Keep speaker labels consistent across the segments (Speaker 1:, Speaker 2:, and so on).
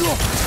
Speaker 1: Huh!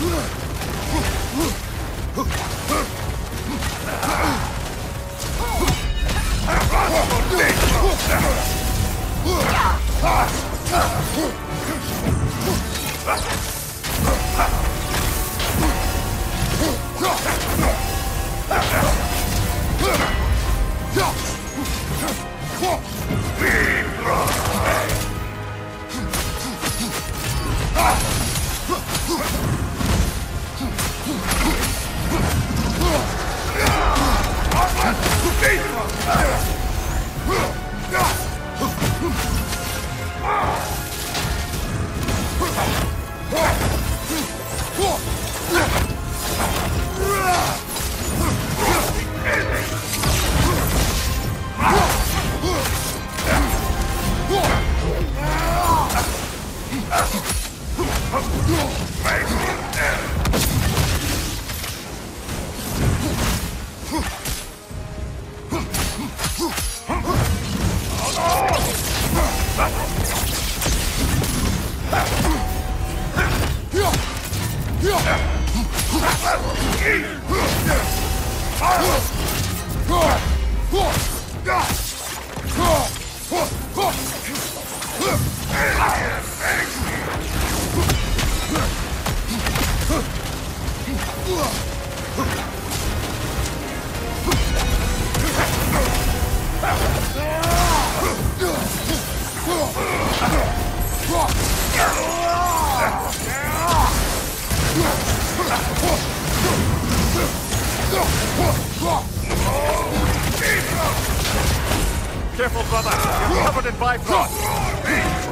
Speaker 1: Look! Ah! Careful, brother. You're covered in Bifrost. Yeah!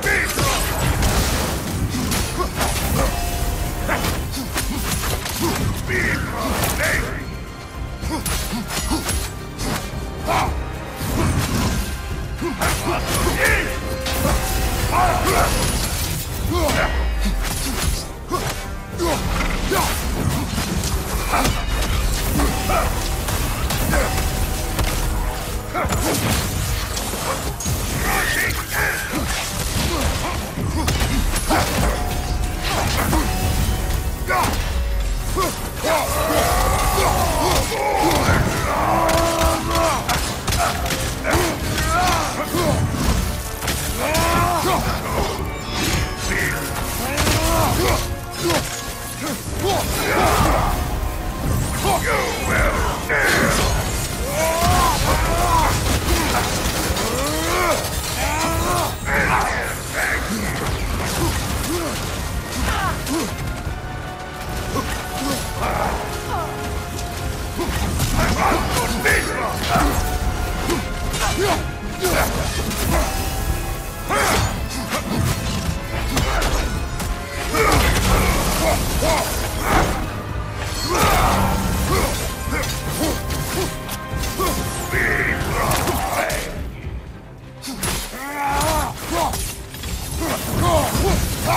Speaker 1: 驾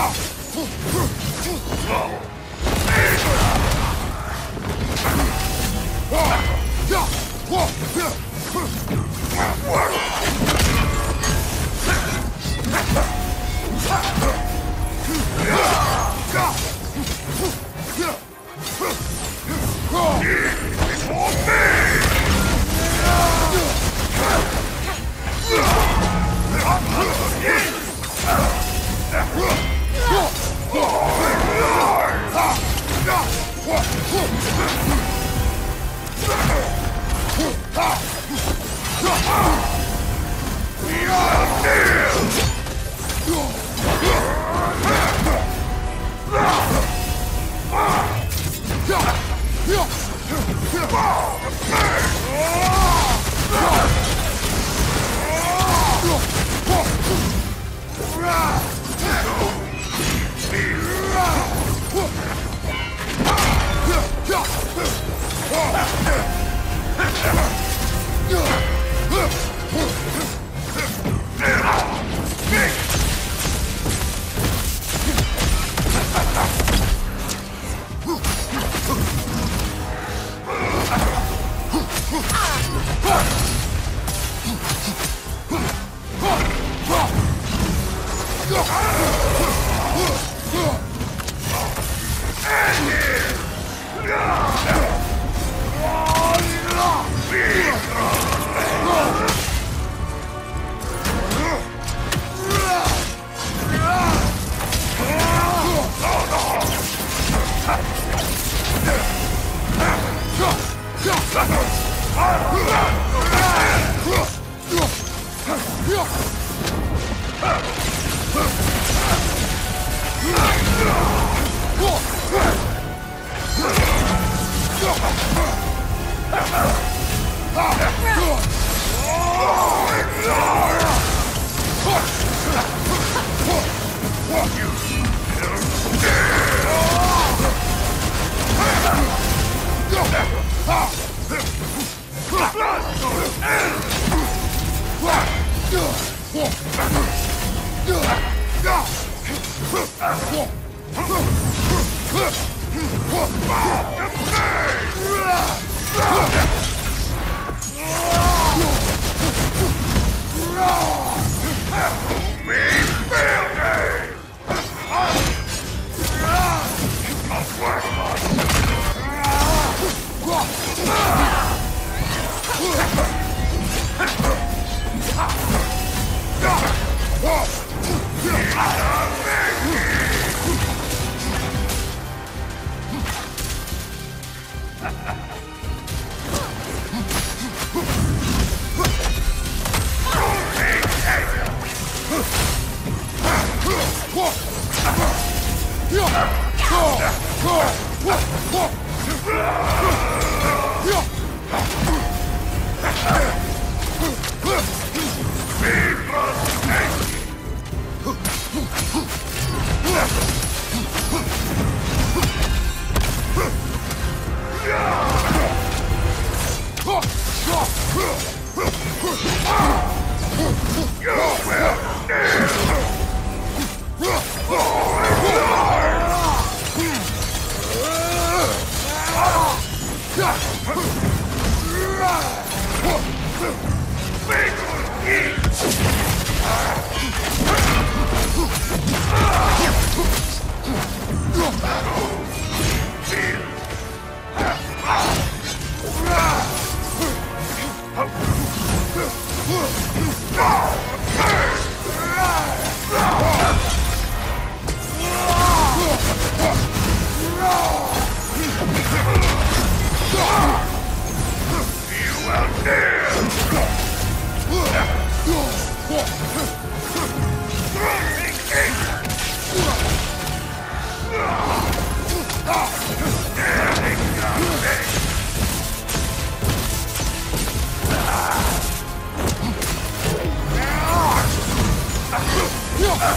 Speaker 1: 驾驾驾 Huh! Huh! Me? Cool. Cool. Oh! Be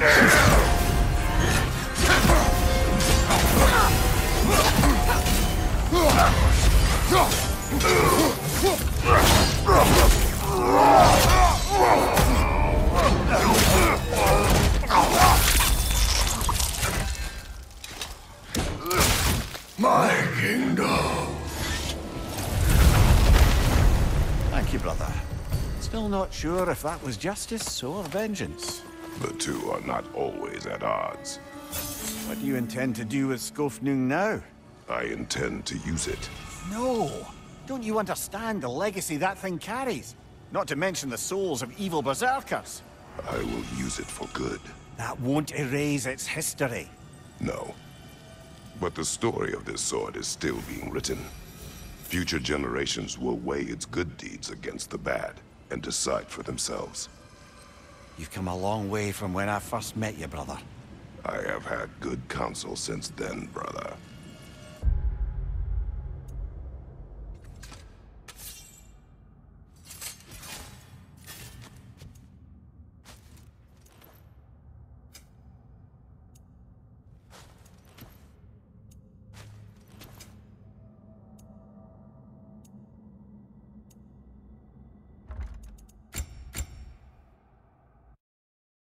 Speaker 1: Yeah. My kingdom. Thank you, brother. Still not sure if that was justice or vengeance.
Speaker 2: The two are not always at odds.
Speaker 1: What do you intend to do with Skofnung now?
Speaker 2: I intend to use it.
Speaker 1: No! Don't you understand the legacy that thing carries? Not to mention the souls of evil berserkers.
Speaker 2: I will use it for good.
Speaker 1: That won't erase its history.
Speaker 2: No. But the story of this sword is still being written. Future generations will weigh its good deeds against the bad and decide for themselves.
Speaker 1: You've come a long way from when I first met you, brother.
Speaker 2: I have had good counsel since then, brother.